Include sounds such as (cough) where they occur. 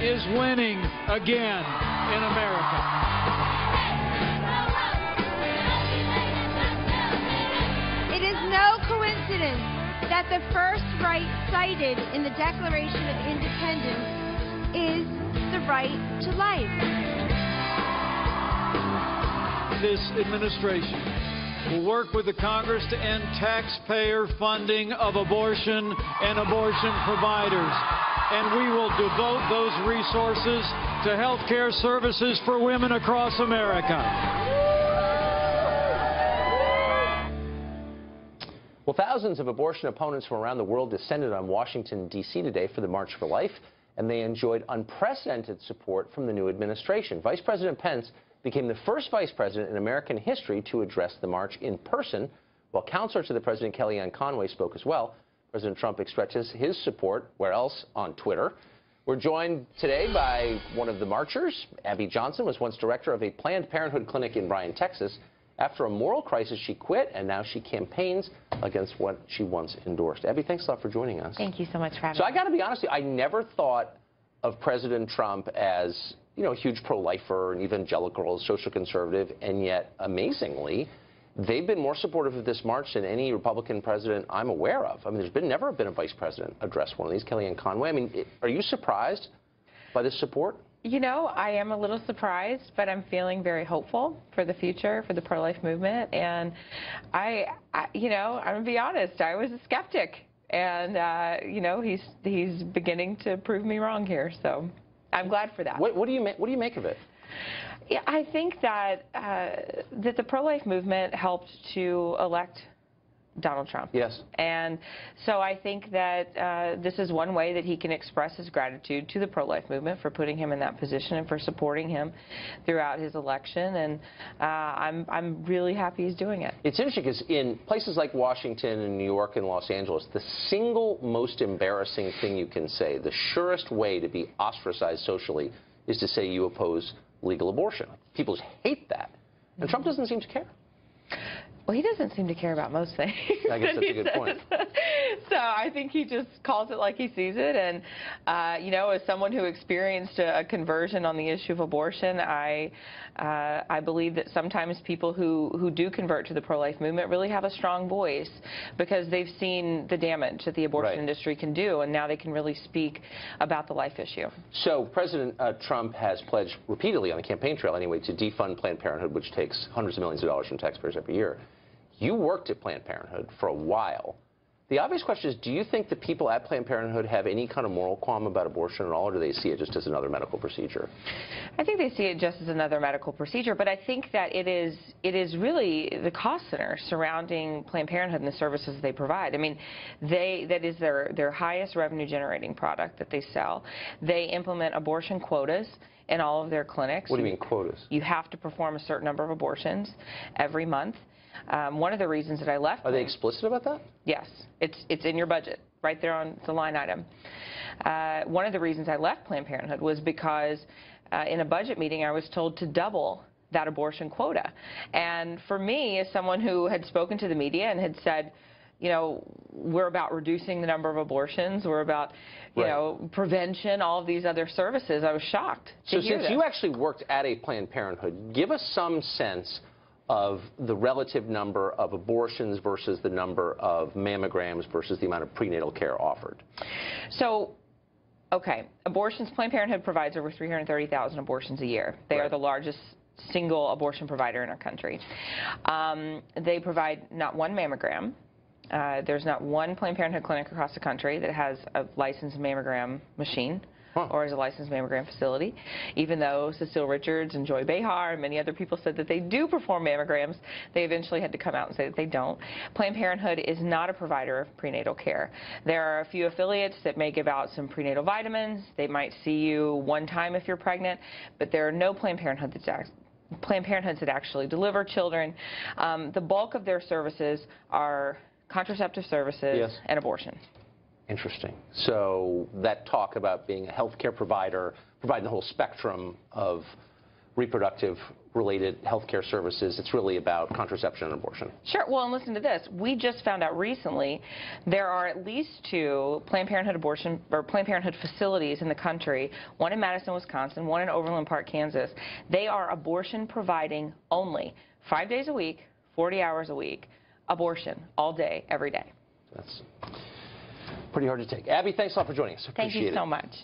is winning again in America. It is no coincidence that the first right cited in the Declaration of Independence is the right to life. This administration will work with the Congress to end taxpayer funding of abortion and abortion providers. And we will devote those resources to health care services for women across America. Well, thousands of abortion opponents from around the world descended on Washington, D.C. today for the March for Life, and they enjoyed unprecedented support from the new administration. Vice President Pence became the first vice president in American history to address the march in person, while counselor to the president, Kellyanne Conway, spoke as well. President Trump expresses his support, where else? On Twitter. We're joined today by one of the marchers. Abby Johnson was once director of a Planned Parenthood clinic in Bryan, Texas. After a moral crisis, she quit, and now she campaigns against what she once endorsed. Abby, thanks a lot for joining us. Thank you so much for having So me. I got to be honest with you, I never thought of President Trump as, you know, a huge pro-lifer, an evangelical, social conservative, and yet, amazingly, they've been more supportive of this march than any Republican president I'm aware of. I mean, there's been never been a vice president address one of these, Kellyanne Conway. I mean, it, are you surprised by this support? You know, I am a little surprised, but I'm feeling very hopeful for the future, for the pro-life movement. And I, I you know, I'm to be honest, I was a skeptic. And, uh, you know, he's, he's beginning to prove me wrong here. So I'm glad for that. What, what do you make? What do you make of it? Yeah, I think that, uh, that the pro-life movement helped to elect Donald Trump. Yes. And so I think that uh, this is one way that he can express his gratitude to the pro-life movement for putting him in that position and for supporting him throughout his election. And uh, I'm, I'm really happy he's doing it. It's interesting because in places like Washington and New York and Los Angeles, the single most embarrassing thing you can say, the surest way to be ostracized socially, is to say you oppose legal abortion. People just hate that. And Trump doesn't seem to care. Well, he doesn't seem to care about most things. I guess (laughs) that's a good point. So I think he just calls it like he sees it. And, uh, you know, as someone who experienced a, a conversion on the issue of abortion, I, uh, I believe that sometimes people who, who do convert to the pro-life movement really have a strong voice because they've seen the damage that the abortion Right. industry can do, and now they can really speak about the life issue. So President uh, Trump has pledged repeatedly on the campaign trail anyway to defund Planned Parenthood, which takes hundreds of millions of dollars from taxpayers every year. You worked at Planned Parenthood for a while. The obvious question is, do you think the people at Planned Parenthood have any kind of moral qualm about abortion at all, or do they see it just as another medical procedure? I think they see it just as another medical procedure, but I think that it is it is really the cost center surrounding Planned Parenthood and the services they provide. I mean, they that is their their highest revenue generating product that they sell. They implement abortion quotas in all of their clinics. What do you mean quotas? You have to perform a certain number of abortions every month. Um, one of the reasons that I left. Are they explicit about that? Yes, it's it's in your budget, right there on the line item. Uh, one of the reasons I left Planned Parenthood was because uh, in a budget meeting I was told to double that abortion quota. And for me, as someone who had spoken to the media and had said, you know, we're about reducing the number of abortions, we're about, you Right. know, prevention, all of these other services, I was shocked to So since this. you actually worked at a Planned Parenthood, give us some sense of the relative number of abortions versus the number of mammograms versus the amount of prenatal care offered. So, okay, abortions, Planned Parenthood provides over 330,000 abortions a year. They are the largest single abortion provider in our country. Um, they provide not one mammogram. Uh, there's not one Planned Parenthood clinic across the country that has a licensed mammogram machine. Huh. Or as a licensed mammogram facility, even though Cecile Richards and Joy Behar and many other people said that they do perform mammograms, they eventually had to come out and say that they don't. Planned Parenthood is not a provider of prenatal care. There are a few affiliates that may give out some prenatal vitamins. They might see you one time if you're pregnant, but there are no Planned Parenthood that's Planned Parenthoods that actually deliver children. Um, the bulk of their services are contraceptive services Yes. and abortion. Interesting. So that talk about being a healthcare provider, providing the whole spectrum of reproductive related healthcare services. It's really about contraception and abortion. Sure. Well, and listen to this. We just found out recently there are at least two Planned Parenthood abortion or Planned Parenthood facilities in the country. One in Madison, Wisconsin. One in Overland Park, Kansas. They are abortion providing only, five days a week, 40 hours a week. Abortion all day, every day. That's pretty hard to take. Abby, thanks a lot for joining us. Thank Appreciate you so it. much.